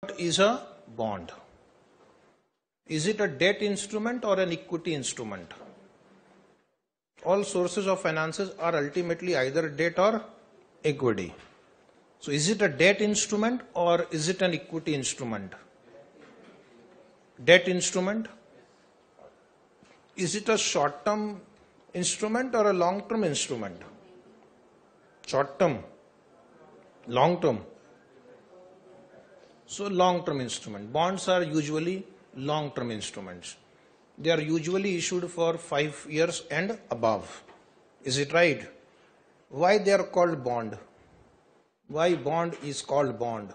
What is a bond? Is it a debt instrument or an equity instrument? All sources of finances are ultimately either debt or equity. So is it a debt instrument or is it an equity instrument? Debt instrument? Is it a short term instrument or a long term instrument? Short term, long term. So long term instrument. Bonds are usually long term instruments. They are usually issued for five years and above. Is it right? Why they are called bond? Why bond is called bond?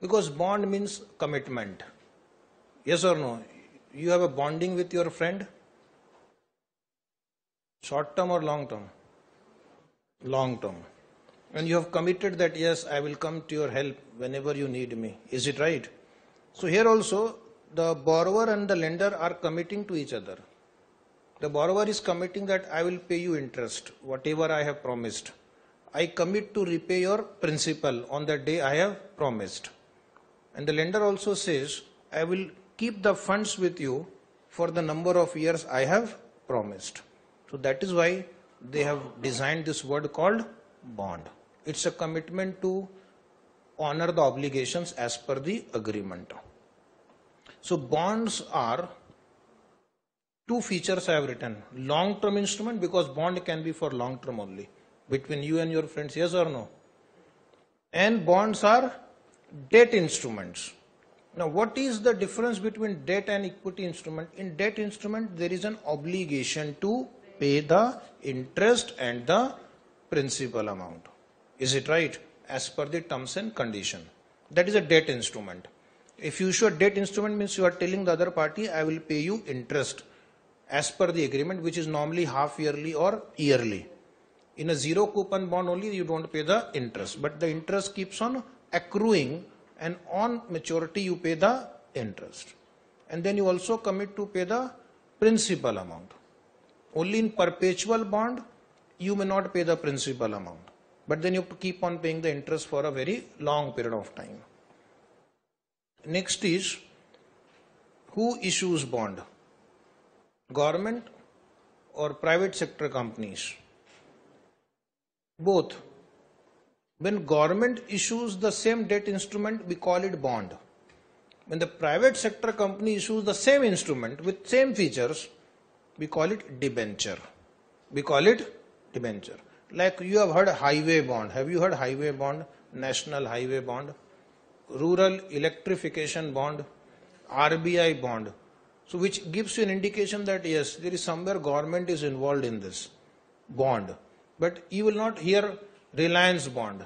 Because bond means commitment. Yes or no? You have a bonding with your friend? Short term or long term? Long term. And you have committed that yes, I will come to your help whenever you need me. Is it right? So here also the borrower and the lender are committing to each other. The borrower is committing that I will pay you interest, whatever I have promised. I commit to repay your principal on the day I have promised. And the lender also says, I will keep the funds with you for the number of years I have promised. So that is why they have designed this word called bond. It's a commitment to honor the obligations as per the agreement. So bonds are two features I have written. Long term instrument because bond can be for long term only between you and your friends, yes or no? And bonds are debt instruments. Now, what is the difference between debt and equity instrument? In debt instrument, there is an obligation to pay the interest and the principal amount. Is it right? As per the terms and condition. That is a debt instrument. If you issue a debt instrument means you are telling the other party, I will pay you interest as per the agreement, which is normally half yearly or yearly. In a zero coupon bond only, you don't pay the interest, but the interest keeps on accruing and on maturity you pay the interest. And then you also commit to pay the principal amount. Only in perpetual bond, you may not pay the principal amount, but then you have to keep on paying the interest for a very long period of time. Next is who issues bond? Government or private sector companies? Both. When government issues the same debt instrument, we call it bond. When the private sector company issues the same instrument with same features, we call it debenture. We call it debenture. Like you have heard highway bond. Have you heard highway bond? National highway bond rural electrification bond, RBI bond. So which gives you an indication that yes, there is somewhere government is involved in this bond. But you will not hear Reliance bond.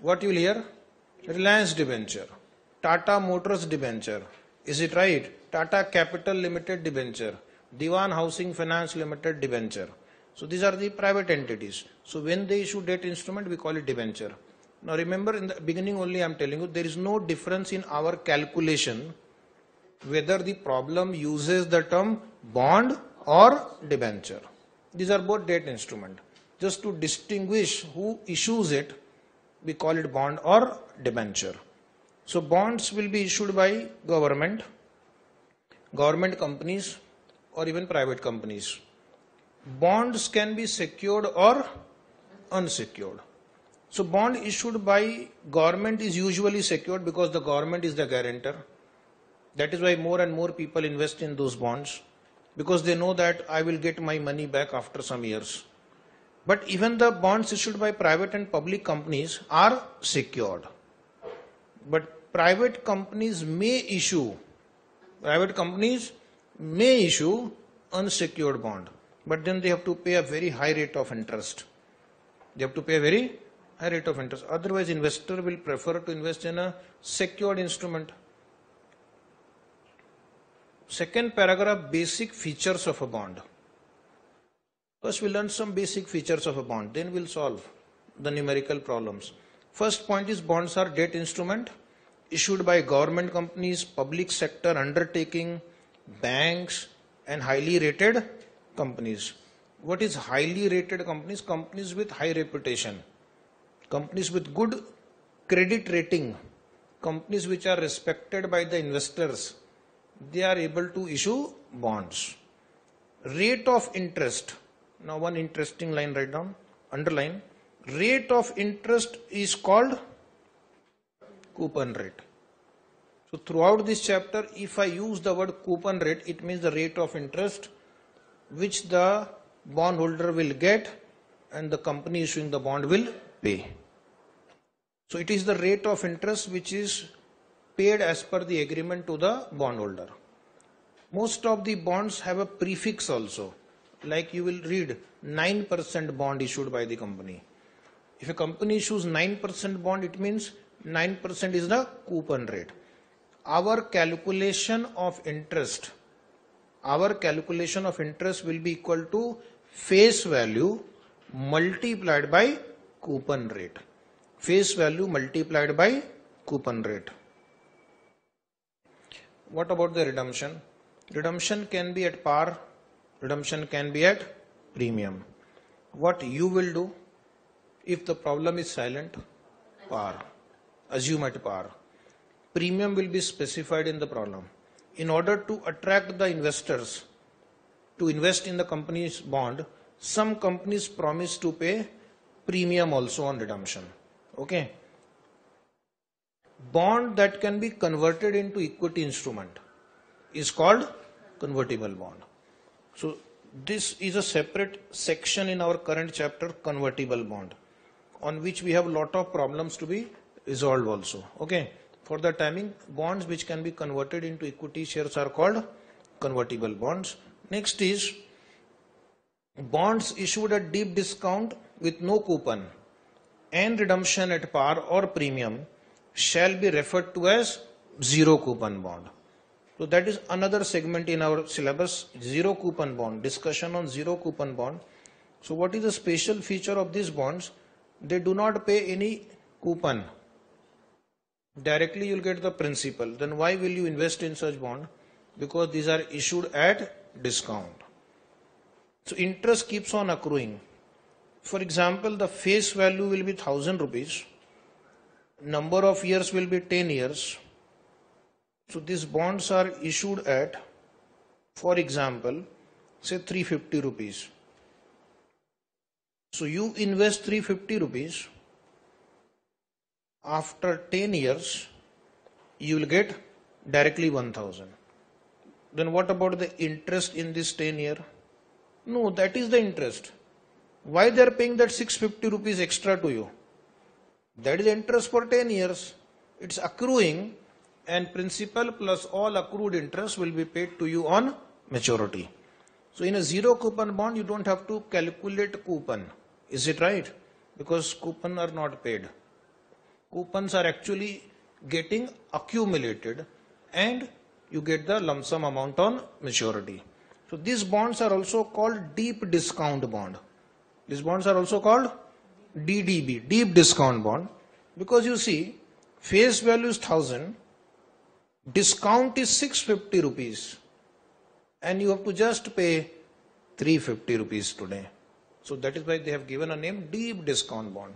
What you will hear? Reliance debenture, Tata Motors debenture. Is it right? Tata Capital Limited debenture, Dewan Housing Finance Limited debenture. So these are the private entities. So when they issue debt instrument, we call it debenture. Now remember in the beginning only I am telling you there is no difference in our calculation whether the problem uses the term bond or debenture. These are both debt instrument. Just to distinguish who issues it, we call it bond or debenture. So bonds will be issued by government, government companies or even private companies. Bonds can be secured or unsecured. So bond issued by government is usually secured because the government is the guarantor. That is why more and more people invest in those bonds because they know that I will get my money back after some years. But even the bonds issued by private and public companies are secured. But private companies may issue, private companies may issue unsecured bond. But then they have to pay a very high rate of interest. They have to pay a very high rate of interest. Otherwise, investor will prefer to invest in a secured instrument. Second paragraph, basic features of a bond. First, we learn some basic features of a bond. Then we'll solve the numerical problems. First point is bonds are debt instrument issued by government companies, public sector undertaking, banks, and highly rated companies. What is highly rated companies? Companies with high reputation companies with good credit rating, companies which are respected by the investors, they are able to issue bonds. Rate of interest. Now one interesting line write down, underline. Rate of interest is called coupon rate. So throughout this chapter, if I use the word coupon rate, it means the rate of interest which the bondholder will get and the company issuing the bond will pay. So it is the rate of interest which is paid as per the agreement to the bondholder. Most of the bonds have a prefix also, like you will read 9% bond issued by the company. If a company issues 9% bond, it means 9% is the coupon rate. Our calculation of interest, our calculation of interest will be equal to face value multiplied by coupon rate. Face value multiplied by coupon rate. What about the redemption? Redemption can be at par, redemption can be at premium. What you will do if the problem is silent? Par. Assume at par. Premium will be specified in the problem. In order to attract the investors to invest in the company's bond, some companies promise to pay premium also on redemption. Okay. Bond that can be converted into equity instrument is called convertible bond. So this is a separate section in our current chapter convertible bond on which we have lot of problems to be resolved also. Okay. For the timing bonds which can be converted into equity shares are called convertible bonds. Next is bonds issued at deep discount with no coupon and redemption at par or premium shall be referred to as zero coupon bond. So that is another segment in our syllabus, zero coupon bond, discussion on zero coupon bond. So what is the special feature of these bonds? They do not pay any coupon. Directly you'll get the principal. Then why will you invest in such bond? Because these are issued at discount. So interest keeps on accruing. For example, the face value will be 1000 rupees. Number of years will be 10 years so these bonds are issued at, for example, say 350 rupees. So you invest 350 rupees. After 10 years, you will get directly 1000. Then what about the interest in this 10 year? No, that is the interest. Why they are paying that 650 rupees extra to you? That is interest for 10 years. It's accruing and principal plus all accrued interest will be paid to you on maturity. So in a zero coupon bond, you don't have to calculate coupon. Is it right? Because coupon are not paid. Coupons are actually getting accumulated and you get the lump sum amount on maturity. So these bonds are also called deep discount bond. These bonds are also called DDB, deep discount bond. Because you see, face value is 1000 discount is 650 rupees and you have to just pay 350 rupees today. So that is why they have given a name deep discount bond.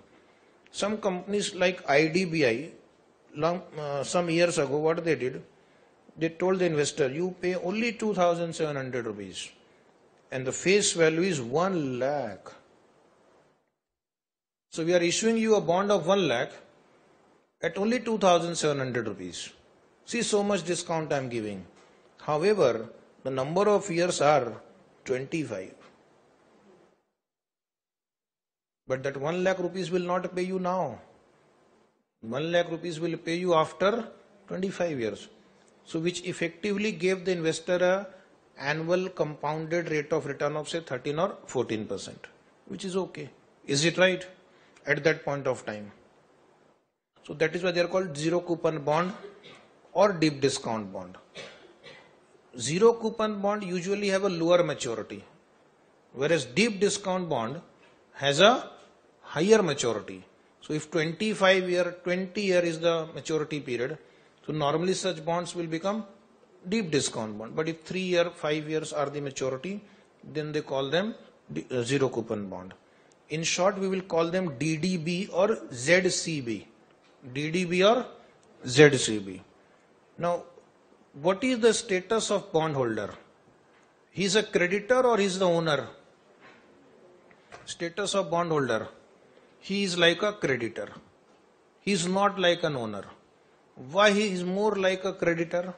Some companies like IDBI, long, uh, some years ago, what they did, they told the investor, you pay only 2700 rupees and the face value is 1 lakh. So we are issuing you a bond of 1 lakh at only 2700 rupees. See so much discount I am giving. However, the number of years are 25. But that 1 lakh rupees will not pay you now. 1 lakh rupees will pay you after 25 years. So which effectively gave the investor a annual compounded rate of return of say 13 or 14 percent, which is okay. Is it right? At that point of time. So that is why they are called zero coupon bond or deep discount bond. Zero coupon bond usually have a lower maturity, whereas deep discount bond has a higher maturity. So if 25 year, 20 year is the maturity period, so normally such bonds will become deep discount bond. But if 3 year, 5 years are the maturity, then they call them uh, zero coupon bond. In short, we will call them DDB or ZCB. DDB or ZCB. Now, what is the status of bondholder? He's a creditor or he's the owner? Status of bondholder. He is like a creditor. He is not like an owner. Why he is more like a creditor?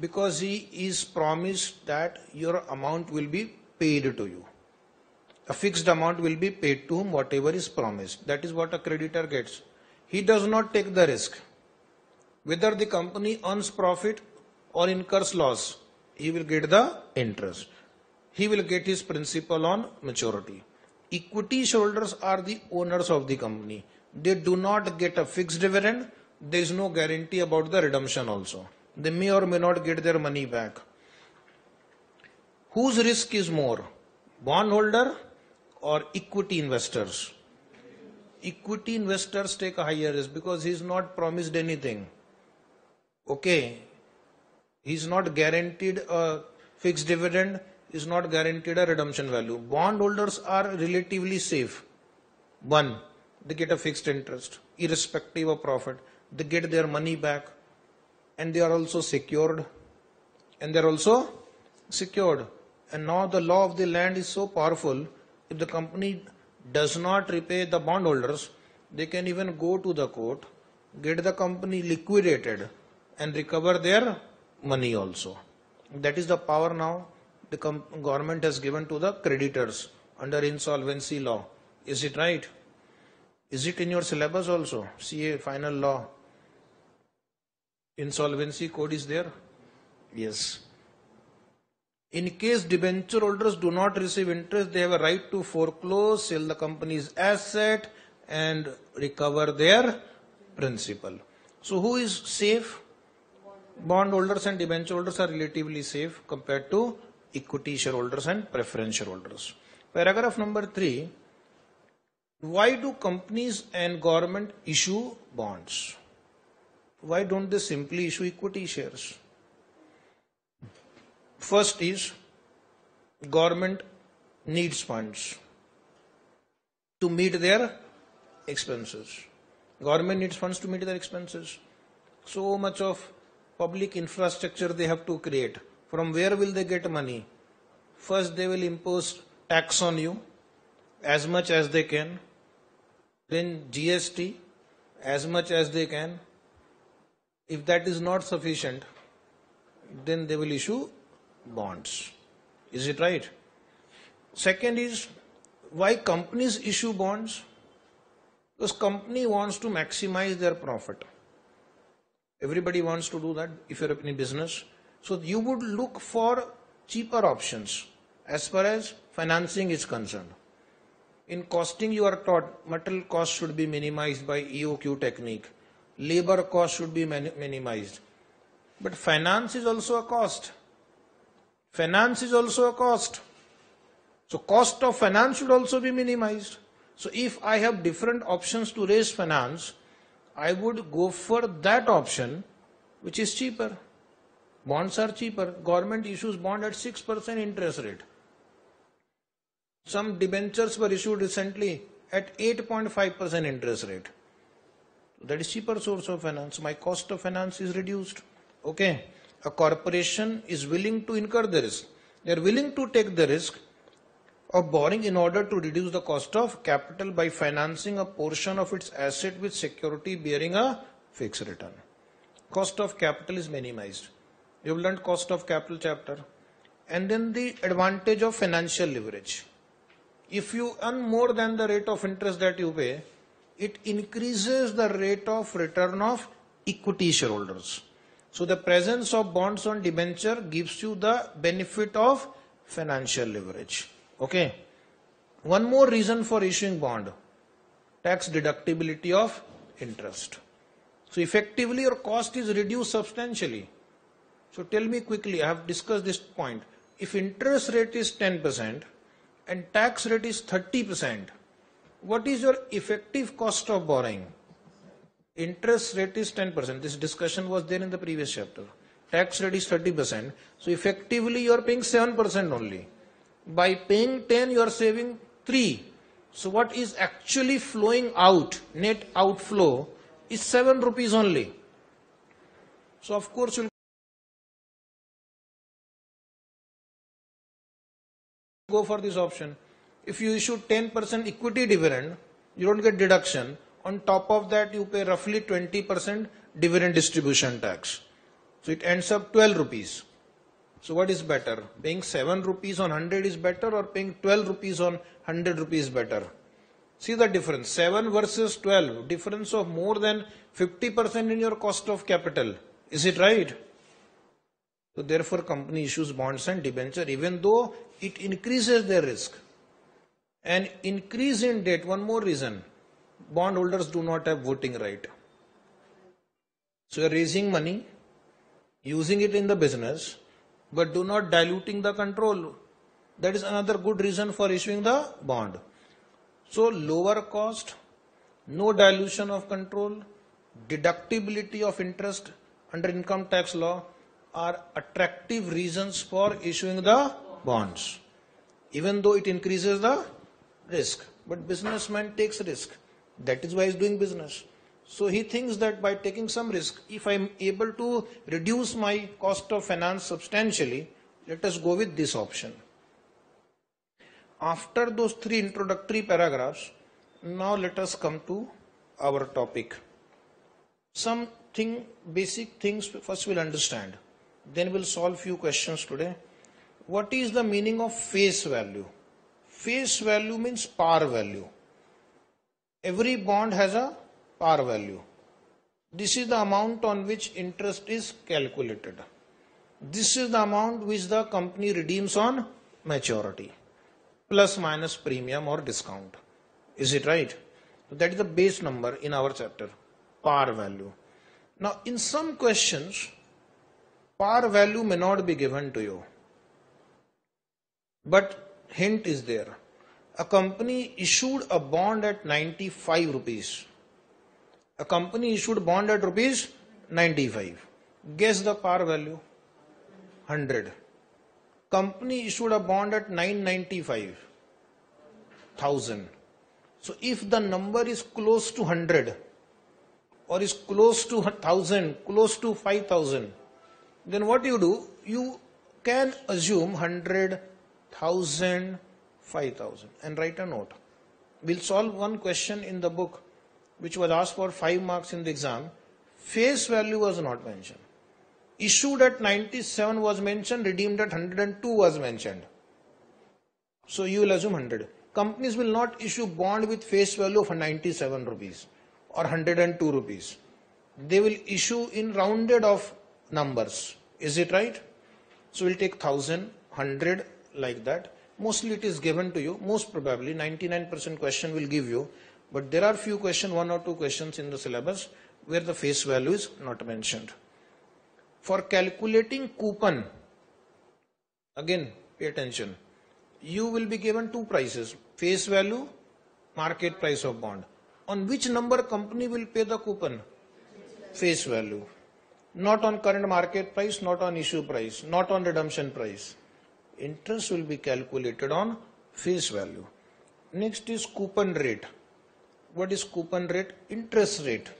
Because he is promised that your amount will be paid to you. A fixed amount will be paid to him, whatever is promised. That is what a creditor gets. He does not take the risk. Whether the company earns profit or incurs loss, he will get the interest. He will get his principal on maturity. Equity shareholders are the owners of the company. They do not get a fixed dividend. There is no guarantee about the redemption also. They may or may not get their money back. Whose risk is more? Bondholder or equity investors? Equity investors take a higher risk because he is not promised anything. Okay, he is not guaranteed a fixed dividend, is not guaranteed a redemption value. Bondholders are relatively safe. One, they get a fixed interest, irrespective of profit. They get their money back, and they are also secured. And they are also secured. And now the law of the land is so powerful. If the company does not repay the bondholders, they can even go to the court, get the company liquidated, and recover their money also. That is the power now the government has given to the creditors under insolvency law. Is it right? Is it in your syllabus also? CA final law. Insolvency code is there? Yes. In case debenture holders do not receive interest, they have a right to foreclose, sell the company's asset, and recover their principal. So, who is safe? Bond holders and debenture holders are relatively safe compared to equity shareholders and preference shareholders. Paragraph number three. Why do companies and government issue bonds? Why don't they simply issue equity shares? First is government needs funds to meet their expenses. Government needs funds to meet their expenses. So much of public infrastructure they have to create. From where will they get money? First, they will impose tax on you as much as they can, then GST as much as they can. If that is not sufficient, then they will issue bonds. Is it right? Second is why companies issue bonds? Because company wants to maximize their profit. Everybody wants to do that if you're in business. So you would look for cheaper options as far as financing is concerned. In costing, you are taught material cost should be minimized by EOQ technique. Labor cost should be minimized. But finance is also a cost. Finance is also a cost. So cost of finance should also be minimized. So if I have different options to raise finance, I would go for that option which is cheaper. Bonds are cheaper. Government issues bond at 6% interest rate. Some debentures were issued recently at 8.5% interest rate. That is cheaper source of finance. My cost of finance is reduced. Okay. A corporation is willing to incur the risk. They are willing to take the risk of borrowing in order to reduce the cost of capital by financing a portion of its asset with security bearing a fixed return. Cost of capital is minimized. You have learned cost of capital chapter. And then the advantage of financial leverage. If you earn more than the rate of interest that you pay, it increases the rate of return of equity shareholders. So the presence of bonds on debenture gives you the benefit of financial leverage. Okay. One more reason for issuing bond. Tax deductibility of interest. So effectively your cost is reduced substantially. So tell me quickly, I have discussed this point. If interest rate is 10% and tax rate is 30%, what is your effective cost of borrowing? Interest rate is 10%. This discussion was there in the previous chapter. Tax rate is 30%. So effectively you are paying 7% only. By paying 10, you are saving 3. So what is actually flowing out, net outflow, is 7 rupees only. So of course you'll go for this option. If you issue 10% equity dividend, you don't get deduction. On top of that, you pay roughly 20% dividend distribution tax. So it ends up 12 rupees. So what is better? Paying 7 rupees on 100 is better or paying 12 rupees on 100 rupees better? See the difference 7 versus 12, difference of more than 50% in your cost of capital. Is it right? So therefore company issues bonds and debenture even though it increases their risk. And increase in debt, one more reason, bondholders do not have voting right. So you're raising money, using it in the business, but do not diluting the control. That is another good reason for issuing the bond. So lower cost, no dilution of control, deductibility of interest under income tax law are attractive reasons for issuing the bonds. Even though it increases the risk, but businessman takes risk. That is why he's doing business. So he thinks that by taking some risk, if I'm able to reduce my cost of finance substantially, let us go with this option. After those three introductory paragraphs, now let us come to our topic. Something basic things first we'll understand. Then we'll solve few questions today. What is the meaning of face value? Face value means par value. Every bond has a par value. This is the amount on which interest is calculated. This is the amount which the company redeems on maturity plus minus premium or discount. Is it right? So that is the base number in our chapter, par value. Now in some questions, par value may not be given to you. But hint is there. A company issued a bond at 95 rupees. A company issued bond at rupees 95. Guess the par value? 100 company issued a bond at 995 thousand. So if the number is close to 100 or is close to 1000, close to 5000, then what you do? You can assume 100, 1000, 5000 and write a note. We'll solve one question in the book which was asked for 5 marks in the exam. Face value was not mentioned issued at 97 was mentioned, redeemed at 102 was mentioned. So you will assume 100. Companies will not issue bond with face value of 97 rupees or 102 rupees. They will issue in rounded of numbers. Is it right? So we'll take 1000, 100 like that. Mostly it is given to you. Most probably 99% question will give you. But there are few questions, one or two questions in the syllabus where the face value is not mentioned for calculating coupon again pay attention you will be given two prices face value market price of bond on which number company will pay the coupon face value not on current market price not on issue price not on redemption price. Interest will be calculated on face value. Next is coupon rate. What is coupon rate? Interest rate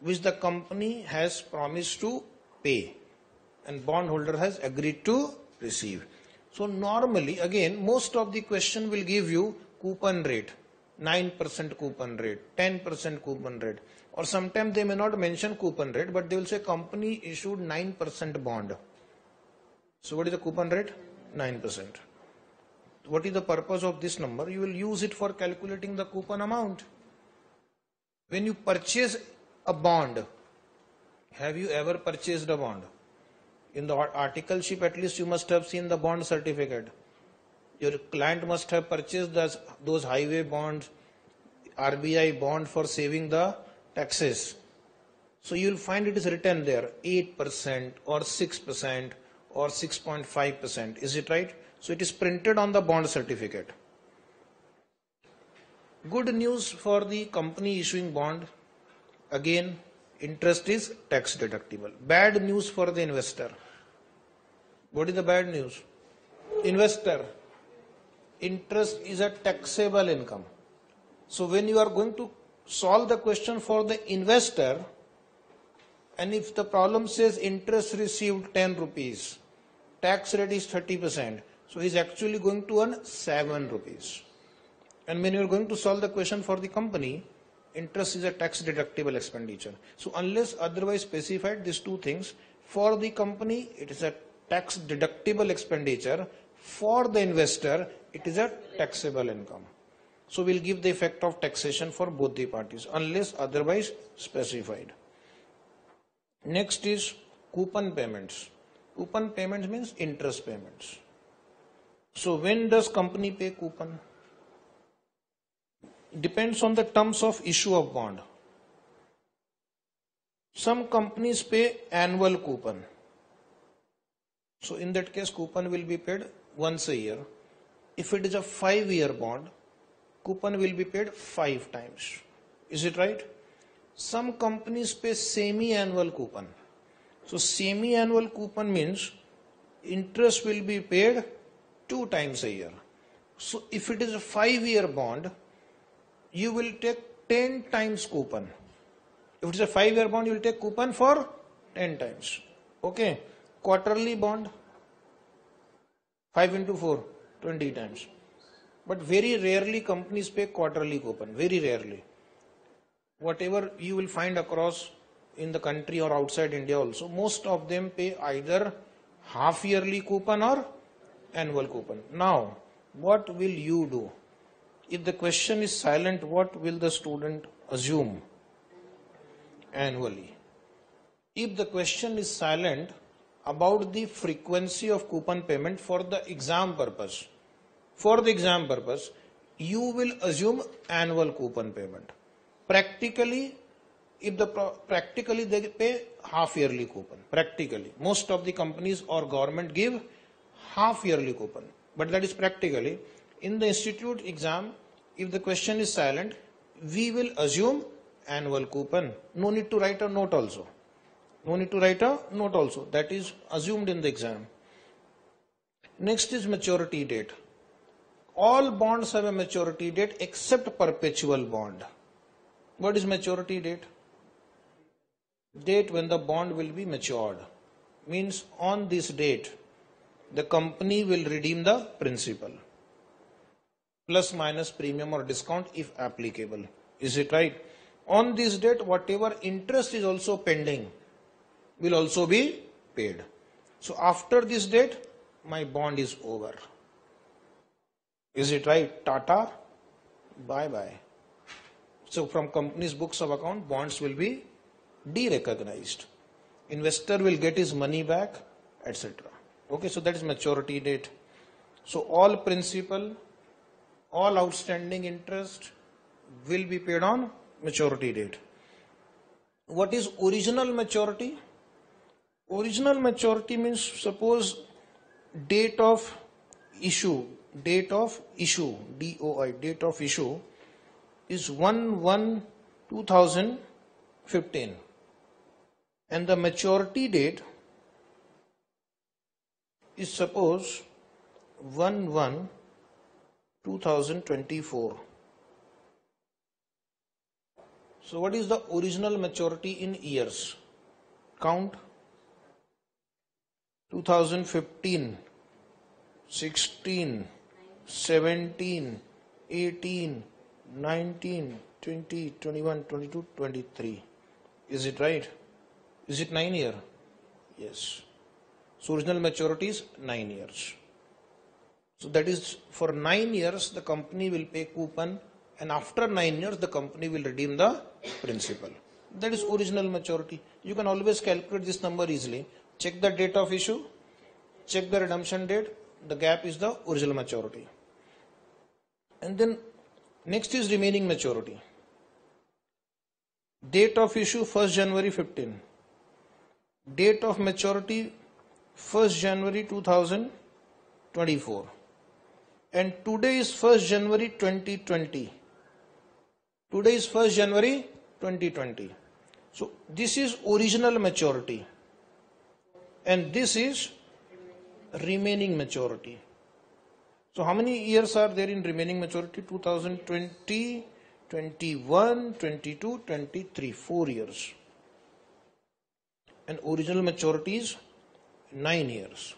which the company has promised to pay and bondholder has agreed to receive. So normally again most of the question will give you coupon rate. 9% coupon rate 10% coupon rate or sometimes they may not mention coupon rate but they will say company issued 9% bond. So what is the coupon rate? 9%. What is the purpose of this number? You will use it for calculating the coupon amount. When you purchase a bond, have you ever purchased a bond? in the articleship at least you must have seen the bond certificate your client must have purchased those, those highway bonds RBI bond for saving the taxes. So you will find it is written there 8% or 6% or 6.5% is it right? So it is printed on the bond certificate. Good news for the company issuing bond. Again interest is tax deductible. Bad news for the investor. What is the bad news? Investor, interest is a taxable income. So when you are going to solve the question for the investor, And if the problem says interest received 10 rupees, tax rate is 30%, so he's actually going to earn 7 rupees. And when you're going to solve the question for the company, interest is a tax deductible expenditure. So unless otherwise specified these two things, for the company it is a tax deductible expenditure, for the investor it is a taxable income. So we'll give the effect of taxation for both the parties unless otherwise specified. Next is coupon payments. Coupon payments means interest payments. So when does company pay coupon? Depends on the terms of issue of bond. Some companies pay annual coupon. So in that case coupon will be paid once a year. If it is a five year bond, coupon will be paid five times. Is it right? Some companies pay semi-annual coupon. So semi-annual coupon means interest will be paid two times a year. So if it is a five-year bond, you will take 10 times coupon. If it is a five-year bond, you will take coupon for 10 times. Okay. Quarterly bond, 5 into 4, 20 times. But very rarely companies pay quarterly coupon, very rarely. Whatever you will find across in the country or outside India also, most of them pay either half yearly coupon or annual coupon. Now, what will you do? If the question is silent, what will the student assume annually? If the question is silent about the frequency of coupon payment for the exam purpose, for the exam purpose, you will assume annual coupon payment. Practically, if the practically they pay half yearly coupon. Practically, most of the companies or government give half yearly coupon. But that is practically in the institute exam. If the question is silent, we will assume annual coupon. No need to write a note also. No need to write a note also. That is assumed in the exam. Next is maturity date all bonds have a maturity date except perpetual bond. What is maturity date? Date when the bond will be matured. Means on this date, the company will redeem the principal. Plus minus premium or discount if applicable. Is it right? On this date, whatever interest is also pending will also be paid. So after this date, my bond is over. Is it right? Tata, bye bye. So from company's books of account, bonds will be derecognized. Investor will get his money back, etc. Okay, so that is maturity date. So all principal, all outstanding interest will be paid on maturity date. What is original maturity? Original maturity means suppose date of issue date of issue, DOI, date of issue is 1 1 2015 and the maturity date is suppose 1 1 2024. So what is the original maturity in years? Count 2015, 16, 17, 18, 19, 20, 21, 22, 23. Is it right? Is it 9 year? Yes. So original maturity is 9 years. So that is for 9 years the company will pay coupon and after 9 years the company will redeem the principal. That is original maturity. You can always calculate this number easily. Check the date of issue, check the redemption date, the gap is the original maturity. And then next is remaining maturity. Date of issue 1st January 15. Date of maturity 1st January 2024. And today is 1st January 2020. Today is 1st January 2020. So this is original maturity. And this is remaining maturity. So how many years are there in remaining maturity? 2020, 21, 22, 23, 4 years. and original maturity is 9 years.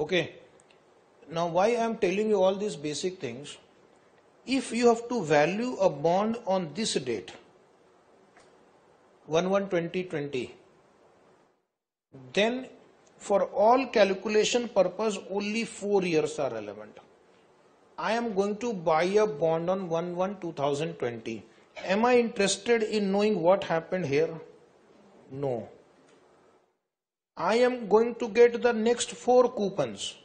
Okay. Now why I am telling you all these basic things, if you have to value a bond on this date, 1-1-2020, then for all calculation purpose only 4 years are relevant. I am going to buy a bond on 1-1-2020. Am I interested in knowing what happened here? No. I am going to get the next four coupons.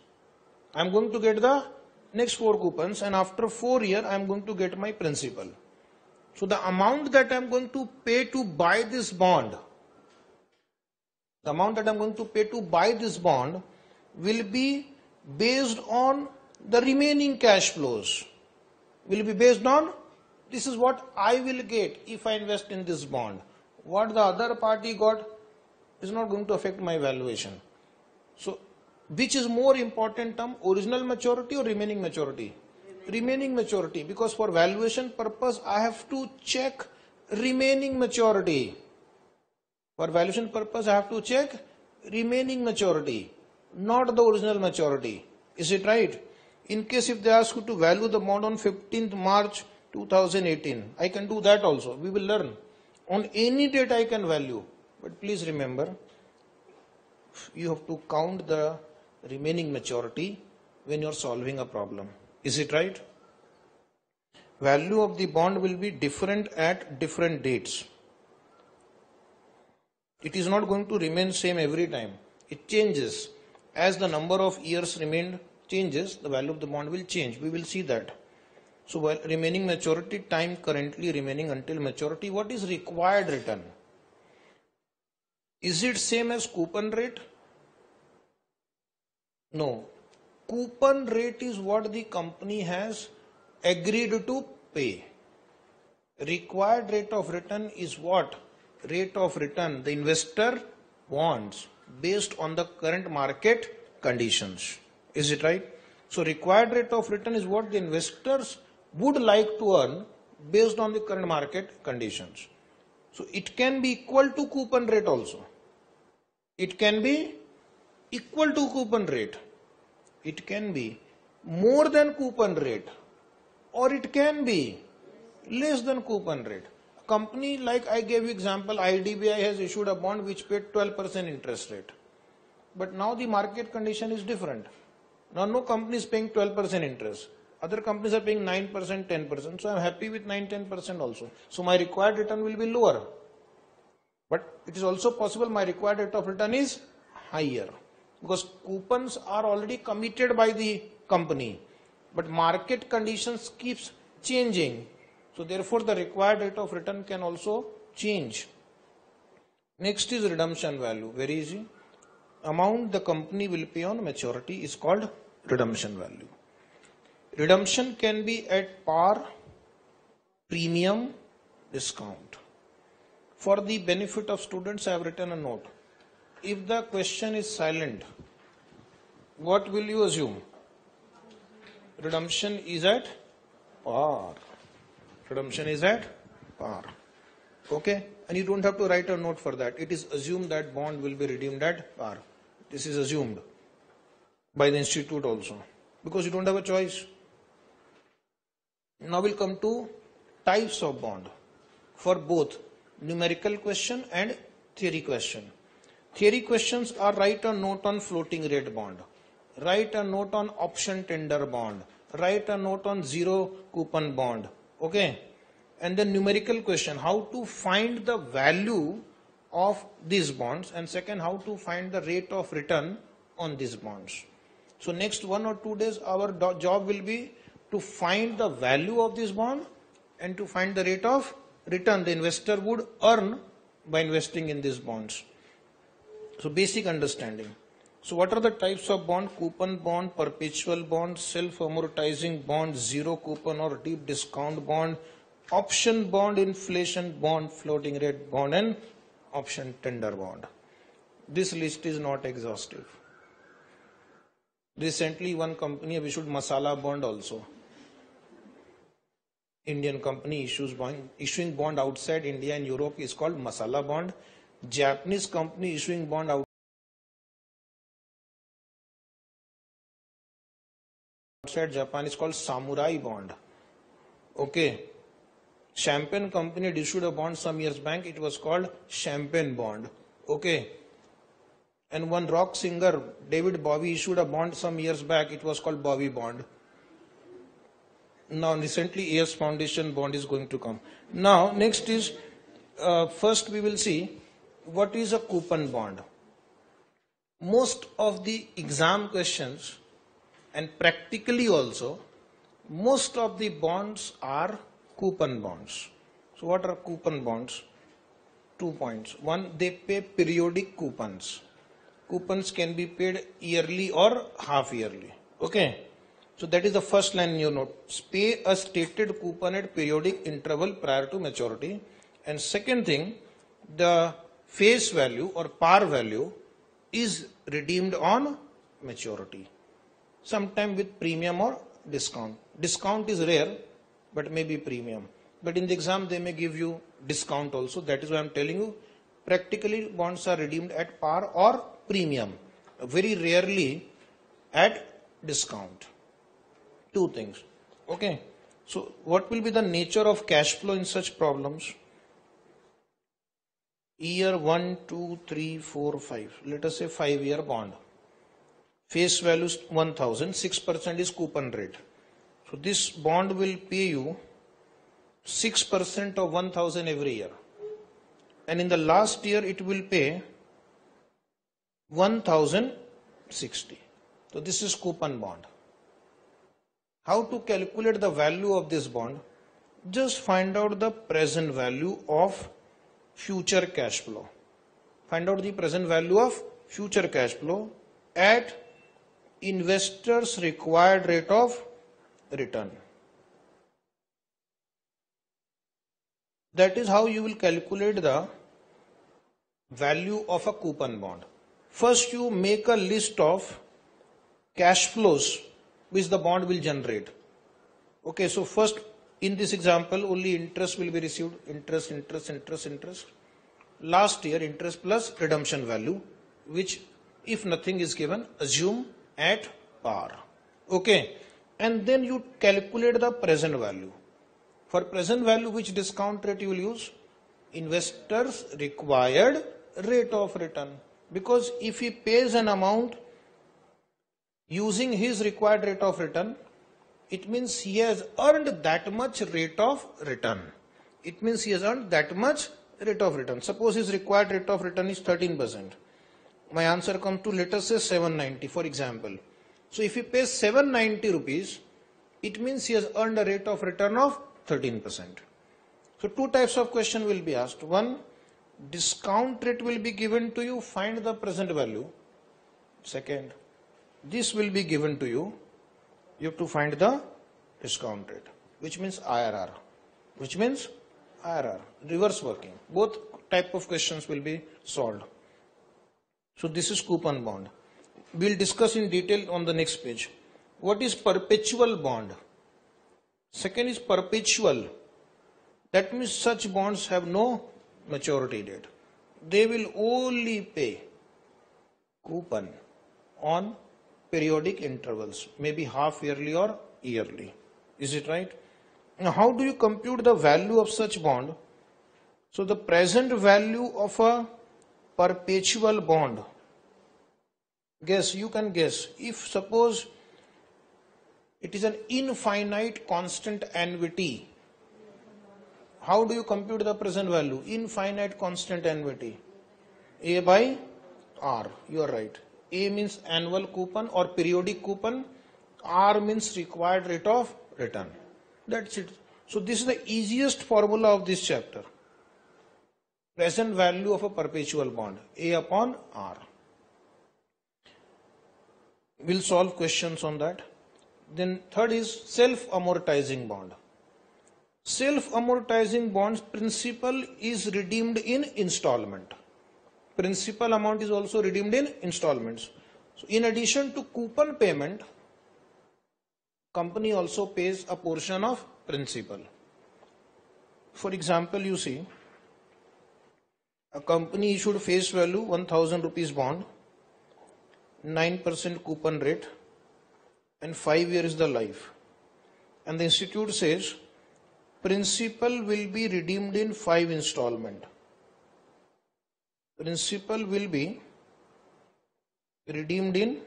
I am going to get the next four coupons and after four year I am going to get my principal. So the amount that I am going to pay to buy this bond, the amount that I am going to pay to buy this bond will be based on the remaining cash flows. Will be based on this is what I will get if I invest in this bond. What the other party got is not going to affect my valuation. So, which is more important term, original maturity or remaining maturity? Remaining maturity, because for valuation purpose, I have to check remaining maturity. For valuation purpose, I have to check remaining maturity, not the original maturity. Is it right? In case if they ask you to value the bond on 15th March 2018, I can do that also. We will learn. On any date I can value. But please remember, you have to count the remaining maturity when you're solving a problem. Is it right? Value of the bond will be different at different dates. It is not going to remain same every time. It changes. As the number of years remained changes, the value of the bond will change. We will see that. So while remaining maturity time currently remaining until maturity, what is required return? Is it same as coupon rate? No. Coupon rate is what the company has agreed to pay. Required rate of return is what? Rate of return the investor wants based on the current market conditions. Is it right? So required rate of return is what the investors would like to earn based on the current market conditions. So it can be equal to coupon rate also. It can be equal to coupon rate. It can be more than coupon rate or it can be less than coupon rate. Company like I gave you example IDBI has issued a bond which paid 12% interest rate. But now the market condition is different. Now no company is paying 12% interest. Other companies are paying 9%, 10%. So I'm happy with 9, 10% also. So my required return will be lower. But it is also possible my required rate of return is higher. Because coupons are already committed by the company. But market conditions keeps changing. So therefore the required rate of return can also change. Next is redemption value. Very easy. Amount the company will pay on maturity is called redemption value. Redemption can be at par, premium, discount. For the benefit of students, I have written a note. If the question is silent, what will you assume? Redemption is at par. Redemption is at par. Okay? And you don't have to write a note for that. It is assumed that bond will be redeemed at par. This is assumed by the institute also. Because you don't have a choice. Now we'll come to types of bond for both numerical question and theory question. Theory questions are write a note on floating rate bond, write a note on option tender bond, write a note on zero coupon bond. Okay. And then numerical question, how to find the value of these bonds and second, how to find the rate of return on these bonds. So next one or two days, our job will be to find the value of this bond and to find the rate of return the investor would earn by investing in these bonds. So basic understanding. So what are the types of bond? Coupon bond, perpetual bond, self-amortizing bond, zero coupon or deep discount bond, option bond, inflation bond, floating rate bond and option tender bond. This list is not exhaustive. Recently one company issued masala bond also. Indian company issues bond, issuing bond outside India in rupee is called Masala bond. Japanese company issuing bond outside Japan is called Samurai bond. Okay. Champagne company issued a bond some years back. It was called Champagne bond. Okay. And one rock singer, David Bowie, issued a bond some years back. It was called Bowie bond. Now, recently, AS Foundation bond is going to come. Now, next is uh, first we will see what is a coupon bond. Most of the exam questions and practically also, most of the bonds are coupon bonds. So, what are coupon bonds? Two points. One, they pay periodic coupons. Coupons can be paid yearly or half yearly. Okay. So that is the first line in your note. Pay a stated coupon at periodic interval prior to maturity. And second thing, the face value or par value is redeemed on maturity. Sometime with premium or discount. Discount is rare, but maybe premium. But in the exam, they may give you discount also. That is why I'm telling you, practically bonds are redeemed at par or premium. Very rarely at discount two things okay so what will be the nature of cash flow in such problems year 1 2 3 4 5 let us say 5 year bond face value is 1000 6% is coupon rate so this bond will pay you 6% of 1000 every year and in the last year it will pay 1060 so this is coupon bond how to calculate the value of this bond? Just find out the present value of future cash flow. Find out the present value of future cash flow at investors required rate of return. That is how you will calculate the value of a coupon bond. First you make a list of cash flows which the bond will generate. Okay, so first in this example only interest will be received, interest, interest, interest, interest. Last year interest plus redemption value which if nothing is given assume at par. Okay, and then you calculate the present value. For present value which discount rate you will use? Investors required rate of return because if he pays an amount using his required rate of return, it means he has earned that much rate of return. It means he has earned that much rate of return. Suppose his required rate of return is 13%. My answer comes to let us say 790 for example. So if he pays 790 rupees, it means he has earned a rate of return of 13%. So two types of question will be asked. One, discount rate will be given to you, find the present value. Second, this will be given to you you have to find the discount rate which means IRR which means IRR reverse working both type of questions will be solved so this is coupon bond we'll discuss in detail on the next page what is perpetual bond second is perpetual that means such bonds have no maturity date they will only pay coupon on periodic intervals, maybe half yearly or yearly. Is it right? Now, how do you compute the value of such bond? So, the present value of a perpetual bond, guess, you can guess, if suppose it is an infinite constant annuity, how do you compute the present value? Infinite constant annuity. A by R, you are right. A means annual coupon or periodic coupon. R means required rate of return. That's it. So this is the easiest formula of this chapter. Present value of a perpetual bond. A upon R. We'll solve questions on that. Then third is self-amortizing bond. Self-amortizing bonds principal is redeemed in installment principal amount is also redeemed in installments. So in addition to coupon payment, company also pays a portion of principal. For example, you see, A company issued face value 1000 rupees bond, 9% coupon rate, and 5 years the life. And the institute says principal will be redeemed in 5 installment. Principal will be redeemed in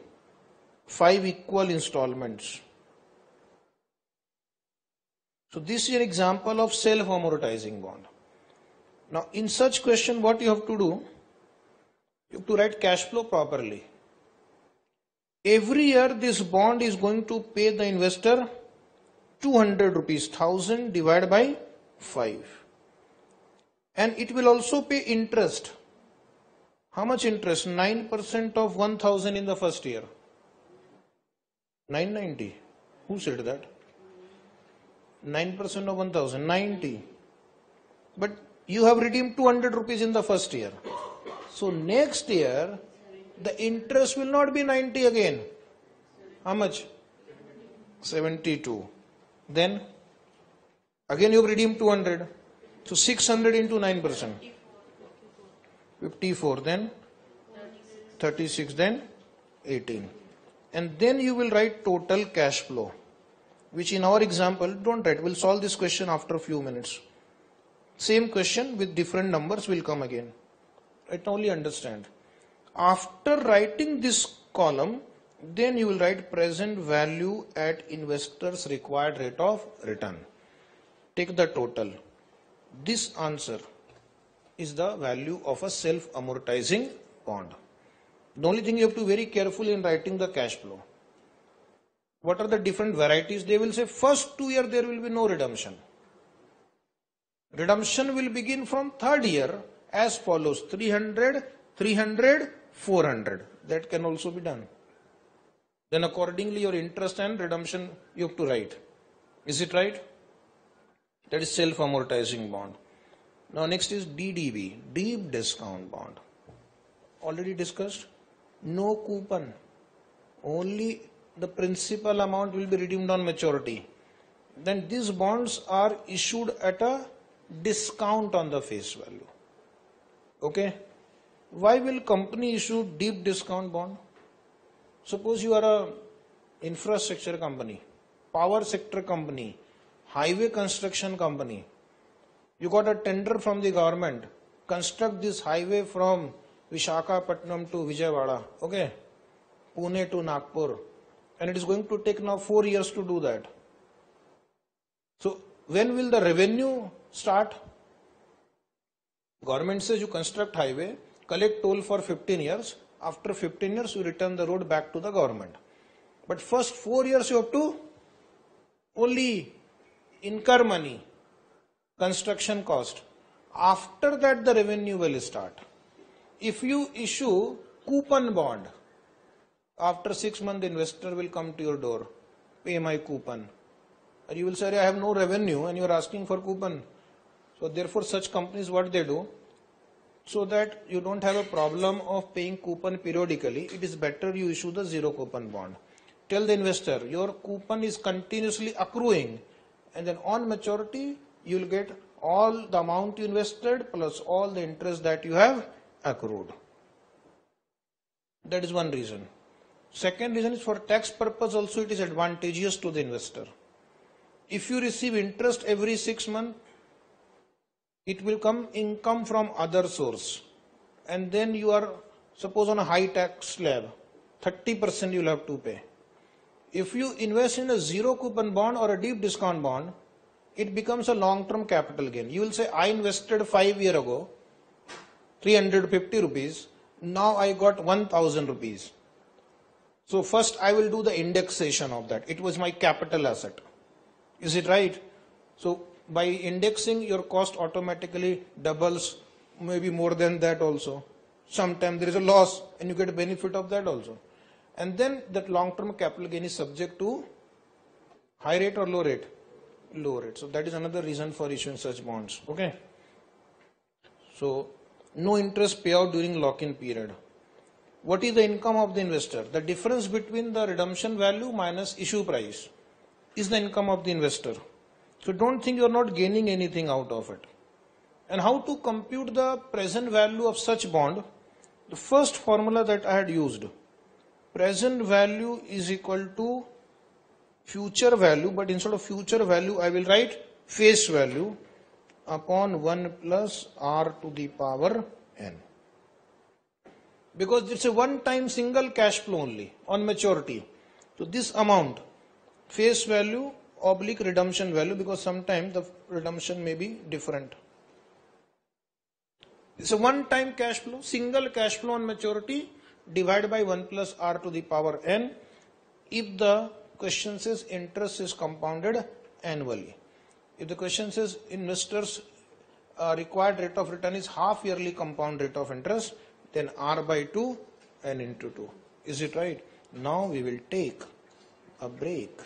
5 equal installments. So this is an example of self-amortizing bond. Now in such question what you have to do? You have to write cash flow properly. Every year this bond is going to pay the investor 200 rupees 1000 divided by 5 and it will also pay interest. How much interest? 9% of 1000 in the first year. 990 who said that? 9% of 1000 90 but you have redeemed 200 rupees in the first year. So next year the interest will not be 90 again. How much? 72 then again you have redeemed 200 so 600 into 9% 54 then? 36 then? 18 and then you will write total cash flow which in our example don't write. We'll solve this question after a few minutes same question with different numbers will come again. It only understand. After writing this column then you will write present value at investors required rate of return. Take the total. This answer is the value of a self amortizing bond. The only thing you have to be very careful in writing the cash flow. What are the different varieties? They will say first two year there will be no redemption redemption will begin from third year as follows 300 300 400 that can also be done then accordingly your interest and redemption you have to write. Is it right? That is self-amortizing bond. Now next is DDB, deep discount bond. Already discussed. No coupon. Only the principal amount will be redeemed on maturity. Then these bonds are issued at a discount on the face value. Okay. Why will company issue deep discount bond? Suppose you are a infrastructure company, power sector company, highway construction company. You got a tender from the government. Construct this highway from Vishakhapatnam to Vijayawada. Okay. Pune to Nagpur. And it is going to take now four years to do that. So when will the revenue start? Government says you construct highway, collect toll for 15 years, after 15 years you return the road back to the government. But first 4 years you have to only incur money construction cost. After that the revenue will start. If you issue coupon bond after 6 months investor will come to your door pay my coupon. You will say i have no revenue and you are asking for coupon so therefore such companies what they do so that you don't have a problem of paying coupon periodically, it is better you issue the zero coupon bond. Tell the investor your coupon is continuously accruing and then on maturity you will get all the amount you invested plus all the interest that you have accrued. That is one reason. Second reason is for tax purpose also it is advantageous to the investor. If you receive interest every six months, it will come income from other source. And then you are suppose on a high tax slab 30% you'll have to pay. If you invest in a zero coupon bond or a deep discount bond it becomes a long term capital gain. You will say i invested 5 year ago 350 rupees. Now i got 1000 rupees. So first i will do the indexation of that. It was my capital asset. Is it right? So by indexing your cost automatically doubles maybe more than that also. Sometimes there is a loss and you get a benefit of that also. And then that long term capital gain is subject to high rate or low rate? Low rate. So that is another reason for issuing such bonds. Okay? So no interest payout during lock in period. What is the income of the investor? The difference between the redemption value minus issue price is the income of the investor so don't think you're not gaining anything out of it. And how to compute the present value of such bond? The first formula that I had used, present value is equal to future value, but instead of future value, I will write face value upon 1 plus r to the power n. Because it's a one time single cash flow only on maturity. So this amount, face value oblique redemption value, because sometimes the redemption may be different. It's a one time cash flow, single cash flow on maturity divided by 1 plus r to the power n if the question says interest is compounded annually. If the question says investors uh, required rate of return is half yearly compound rate of interest, then r by 2 and into 2. Is it right? Now we will take a break.